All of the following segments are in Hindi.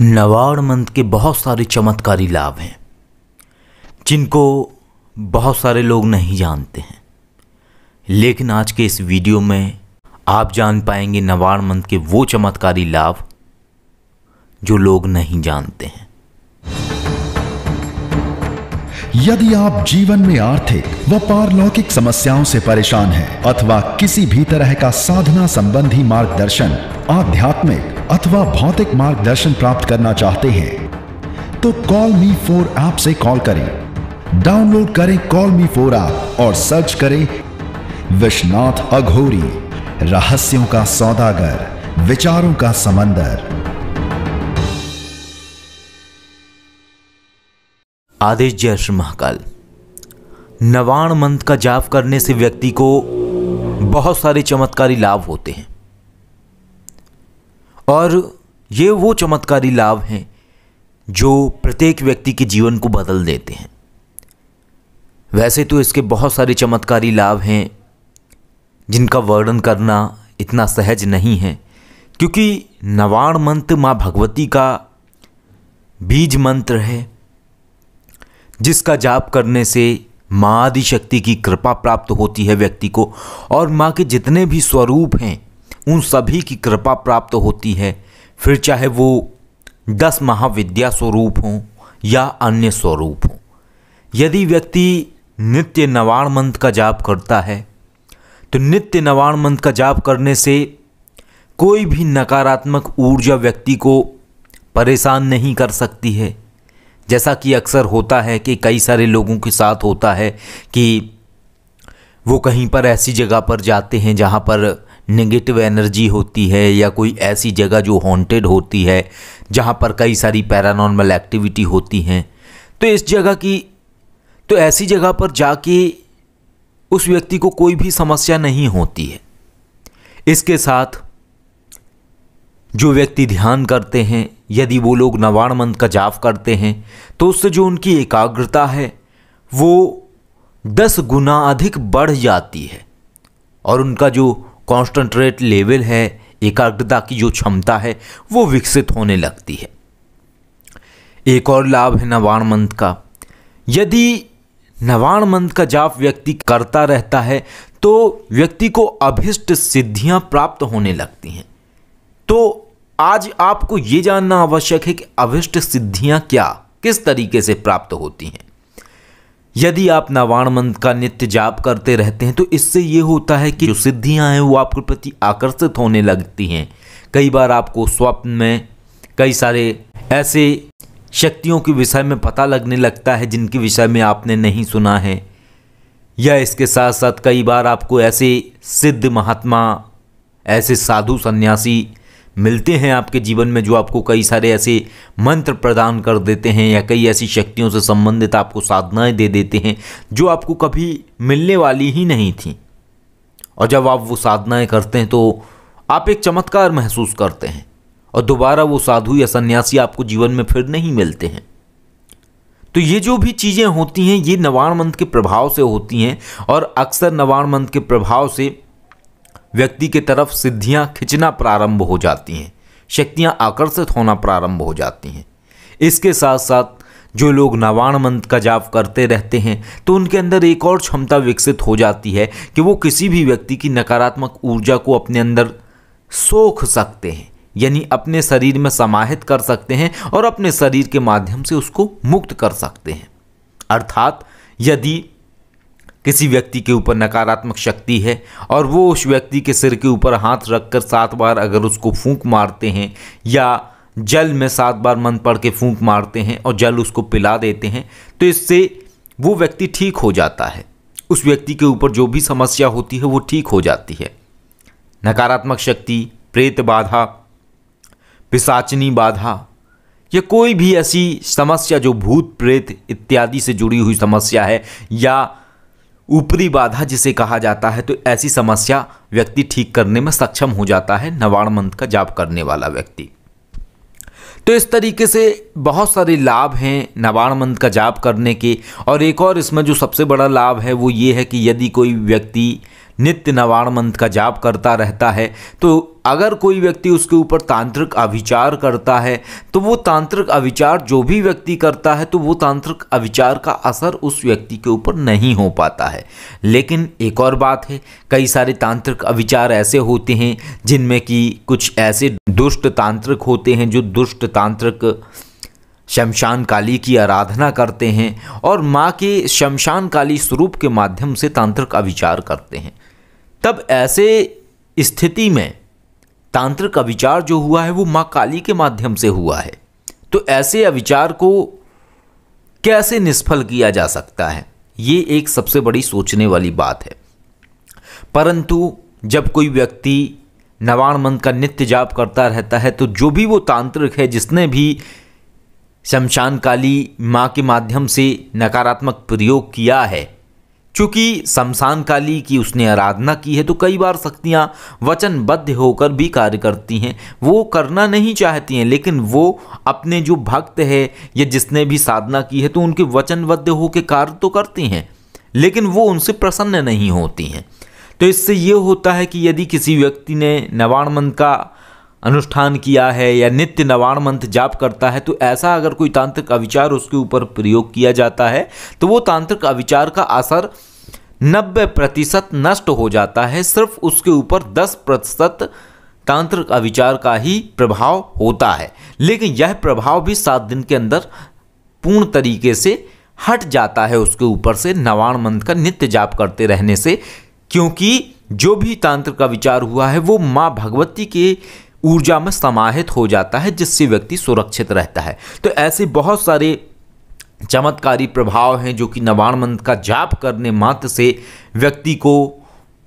नवाड़ मंत्र के बहुत सारे चमत्कारी लाभ हैं, जिनको बहुत सारे लोग नहीं जानते हैं। लेकिन आज के इस वीडियो में आप जान पाएँगे नवाड़ मंत्र के वो चमत्कारी लाभ जो लोग नहीं जानते हैं। यदि आप जीवन में आर्थिक व पारलौकिक समस्याओं से परेशान हैं अथवा किसी भी तरह का साधना संबंधी मार्गदर्शन, आध्यात्मिक अथवा भौतिक मार्गदर्शन प्राप्त करना चाहते हैं तो कॉल मी फोर ऐप से कॉल करें। डाउनलोड करें कॉल मी फोर ऐप और सर्च करें विश्वनाथ अघोरी, रहस्यों का सौदागर, विचारों का समंदर। आदेश जय श्री महाकाल। नवाण मंत्र का जाप करने से व्यक्ति को बहुत सारे चमत्कारी लाभ होते हैं। और ये वो चमत्कारी लाभ हैं जो प्रत्येक व्यक्ति के जीवन को बदल देते हैं। वैसे तो इसके बहुत सारे चमत्कारी लाभ हैं, जिनका वर्णन करना इतना सहज नहीं है, क्योंकि नवाण मंत्र माँ भगवती का बीज मंत्र है, जिसका जाप करने से माँ आदि शक्ति की कृपा प्राप्त होती है व्यक्ति को, और माँ के जितने भी स्वरूप हैं उन सभी की कृपा प्राप्त होती है। फिर चाहे वो दस महाविद्या स्वरूप हों या अन्य स्वरूप हों। यदि व्यक्ति नित्य नवाण मंत्र का जाप करता है तो नित्य नवाण मंत्र का जाप करने से कोई भी नकारात्मक ऊर्जा व्यक्ति को परेशान नहीं कर सकती है। जैसा कि अक्सर होता है कि कई सारे लोगों के साथ होता है कि वो कहीं पर ऐसी जगह पर जाते हैं जहाँ पर नेगेटिव एनर्जी होती है या कोई ऐसी जगह जो हॉन्टेड होती है, जहाँ पर कई सारी पैरानॉर्मल एक्टिविटी होती हैं। तो इस जगह की तो ऐसी जगह पर जाके उस व्यक्ति को कोई भी समस्या नहीं होती है। इसके साथ जो व्यक्ति ध्यान करते हैं, यदि वो लोग नवाण का जाप करते हैं तो उससे जो उनकी एकाग्रता है, वो दस गुना अधिक बढ़ जाती है। और उनका जो कॉन्स्टेंट्रेट लेवल है, एकाग्रता की जो क्षमता है, वो विकसित होने लगती है। एक और लाभ है नवाण मंत्र का। यदि नवाण मंत्र का जाप व्यक्ति करता रहता है तो व्यक्ति को अभिष्ट सिद्धियाँ प्राप्त होने लगती हैं। तो आज आपको ये जानना आवश्यक है कि अभिष्ट सिद्धियाँ क्या, किस तरीके से प्राप्त होती हैं। यदि आप नवाण मंत्र का नित्य जाप करते रहते हैं तो इससे ये होता है कि जो सिद्धियाँ हैं, वो आपके प्रति आकर्षित होने लगती हैं। कई बार आपको स्वप्न में कई सारे ऐसे शक्तियों के विषय में पता लगने लगता है, जिनके विषय में आपने नहीं सुना है। या इसके साथ साथ कई बार आपको ऐसे सिद्ध महात्मा, ऐसे साधु सन्यासी मिलते हैं आपके जीवन में जो आपको कई सारे ऐसे मंत्र प्रदान कर देते हैं या कई ऐसी शक्तियों से संबंधित आपको साधनाएँ दे देते हैं, जो आपको कभी मिलने वाली ही नहीं थी। और जब आप वो साधनाएँ करते हैं तो आप एक चमत्कार महसूस करते हैं और दोबारा वो साधु या सन्यासी आपको जीवन में फिर नहीं मिलते हैं। तो ये जो भी चीज़ें होती हैं, ये नवाण मंत्र के प्रभाव से होती हैं और अक्सर नवाण मंत्र के प्रभाव से व्यक्ति के तरफ़ सिद्धियाँ खिंचना प्रारंभ हो जाती हैं, शक्तियाँ आकर्षित होना प्रारंभ हो जाती हैं। इसके साथ साथ जो लोग नवाण मंत्र का जाप करते रहते हैं तो उनके अंदर एक और क्षमता विकसित हो जाती है कि वो किसी भी व्यक्ति की नकारात्मक ऊर्जा को अपने अंदर सोख सकते हैं, यानी अपने शरीर में समाहित कर सकते हैं और अपने शरीर के माध्यम से उसको मुक्त कर सकते हैं। अर्थात यदि किसी व्यक्ति के ऊपर नकारात्मक शक्ति है और वो उस व्यक्ति के सिर के ऊपर हाथ रखकर सात बार अगर उसको फूंक मारते हैं या जल में सात बार मन पढ़ के फूंक मारते हैं और जल उसको पिला देते हैं तो इससे वो व्यक्ति ठीक हो जाता है। उस व्यक्ति के ऊपर जो भी समस्या होती है, वो ठीक हो जाती है। नकारात्मक शक्ति, प्रेत बाधा पिसाचनी बाधा या कोई भी ऐसी समस्या जो भूत, प्रेत इत्यादि से जुड़ी हुई समस्या है या ऊपरी बाधा जिसे कहा जाता है तो ऐसी समस्या व्यक्ति ठीक करने में सक्षम हो जाता है, नवाण मंत्र का जाप करने वाला व्यक्ति। तो इस तरीके से बहुत सारे लाभ हैं नवाण मंत्र का जाप करने के, और एक और इसमें जो सबसे बड़ा लाभ है, वो ये है कि यदि कोई व्यक्ति नित्य नवाण मंत्र का जाप करता रहता है तो अगर कोई व्यक्ति उसके ऊपर तांत्रिक अविचार करता है तो वो तांत्रिक अविचार जो भी व्यक्ति करता है तो वो तांत्रिक अविचार का असर उस व्यक्ति के ऊपर नहीं हो पाता है। लेकिन एक और बात है, कई सारे तांत्रिक अविचार ऐसे होते हैं जिनमें कि कुछ ऐसे दुष्ट तांत्रिक होते हैं, जो दुष्ट तांत्रिक शमशान काली की आराधना करते हैं और माँ के शमशान काली स्वरूप के माध्यम से तांत्रिक अविचार करते हैं। तब ऐसे स्थिति में तांत्रिक अविचार जो हुआ है, वो माँ काली के माध्यम से हुआ है। तो ऐसे अविचार को कैसे निष्फल किया जा सकता है? ये एक सबसे बड़ी सोचने वाली बात है। परंतु जब कोई व्यक्ति नवाण मंत्र का नित्य जाप करता रहता है तो जो भी वो तांत्रिक है, जिसने भी शमशान काली माँ के माध्यम से नकारात्मक प्रयोग किया है। चूँकि शमशान काली की उसने आराधना की है तो कई बार शक्तियाँ वचनबद्ध होकर भी कार्य करती हैं। वो करना नहीं चाहती हैं, लेकिन वो अपने जो भक्त है या जिसने भी साधना की है तो उनके वचनबद्ध होकर कार्य तो करती हैं, लेकिन वो उनसे प्रसन्न नहीं होती हैं। तो इससे ये होता है कि यदि किसी व्यक्ति ने नवाण का अनुष्ठान किया है या नित्य नवाण मंत्र जाप करता है तो ऐसा अगर कोई तांत्रिक अविचार उसके ऊपर प्रयोग किया जाता है तो वो तांत्रिक अविचार का असर नब्बे प्रतिशत नष्ट हो जाता है। सिर्फ़ उसके ऊपर दस प्रतिशत तांत्रिक अविचार का ही प्रभाव होता है। लेकिन यह प्रभाव भी सात दिन के अंदर पूर्ण तरीके से हट जाता है उसके ऊपर से नवाण मंत्र का नित्य जाप करते रहने से, क्योंकि जो भी तांत्रिक का विचार हुआ है, वो माँ भगवती के ऊर्जा में समाहित हो जाता है, जिससे व्यक्ति सुरक्षित रहता है। तो ऐसे बहुत सारे चमत्कारी प्रभाव हैं जो कि नवाण मंत्र का जाप करने मात्र से व्यक्ति को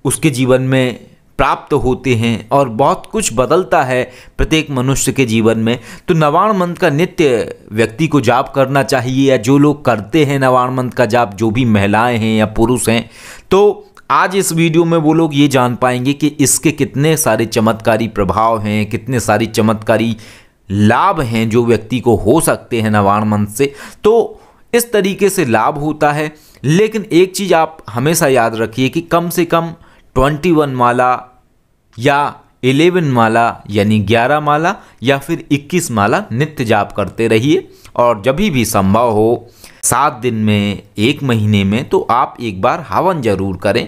उसके जीवन में प्राप्त होते हैं और बहुत कुछ बदलता है प्रत्येक मनुष्य के जीवन में। तो नवाण मंत्र का नित्य व्यक्ति को जाप करना चाहिए या जो लोग करते हैं नवाण मंत्र का जाप, जो भी महिलाएँ हैं या पुरुष हैं तो आज इस वीडियो में वो लोग ये जान पाएँगे कि इसके कितने सारे चमत्कारी प्रभाव हैं, कितने सारी चमत्कारी लाभ हैं जो व्यक्ति को हो सकते हैं नवाण मंत्र से। तो इस तरीके से लाभ होता है, लेकिन एक चीज़ आप हमेशा याद रखिए कि कम से कम ट्वेंटी वन माला या इलेवन माला, यानी ग्यारह माला या फिर इक्कीस माला नित्य जाप करते रहिए, और जब भी संभव हो सात दिन में, एक महीने में तो आप एक बार हवन ज़रूर करें।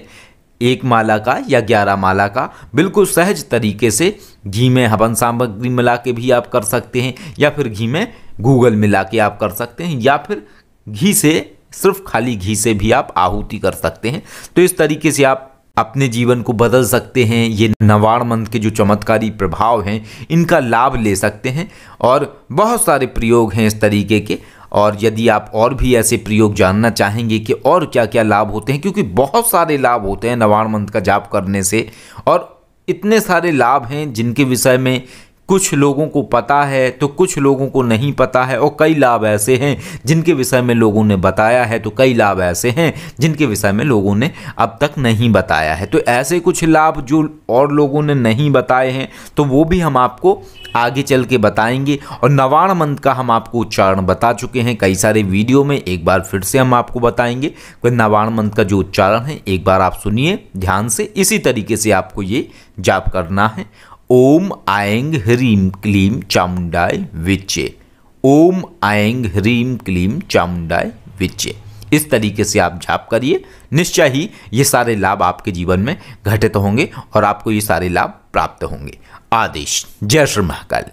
एक माला का या ग्यारह माला का, बिल्कुल सहज तरीके से घी में हवन सामग्री मिला के भी आप कर सकते हैं, या फिर घी में गूगल मिला के आप कर सकते हैं, या फिर घी से, सिर्फ़ खाली घी से भी आप आहुति कर सकते हैं। तो इस तरीके से आप अपने जीवन को बदल सकते हैं, ये नवाण मंत्र के जो चमत्कारी प्रभाव हैं, इनका लाभ ले सकते हैं, और बहुत सारे प्रयोग हैं इस तरीके के। और यदि आप और भी ऐसे प्रयोग जानना चाहेंगे कि और क्या क्या लाभ होते हैं, क्योंकि बहुत सारे लाभ होते हैं नवाण मंत्र का जाप करने से, और इतने सारे लाभ हैं जिनके विषय में कुछ लोगों को पता है तो कुछ लोगों को नहीं पता है, और कई लाभ ऐसे हैं जिनके विषय में लोगों ने बताया है तो कई लाभ ऐसे हैं जिनके विषय में लोगों ने अब तक नहीं बताया है। तो ऐसे कुछ लाभ जो और लोगों ने नहीं बताए हैं तो वो भी हम आपको आगे चल के बताएँगे, और नवाण मंत्र का हम आपको उच्चारण बता चुके हैं। कई सारे वीडियो में एक बार फिर से हम आपको बताएँगे नवाण मंत्र का जो उच्चारण है, एक बार आप सुनिए, ध्यान से, इसी तरीके से आपको ये जाप करना है। ओम आयंग ह्रीम क्लीम चामुंडाय विच्चे। ओम आयंग ह्रीम क्लीम चामुंडाय विच्चे। इस तरीके से आप जाप करिए। निश्चय ही ये सारे लाभ आपके जीवन में घटित होंगे और आपको ये सारे लाभ प्राप्त होंगे। आदेश, जय श्री महाकाल।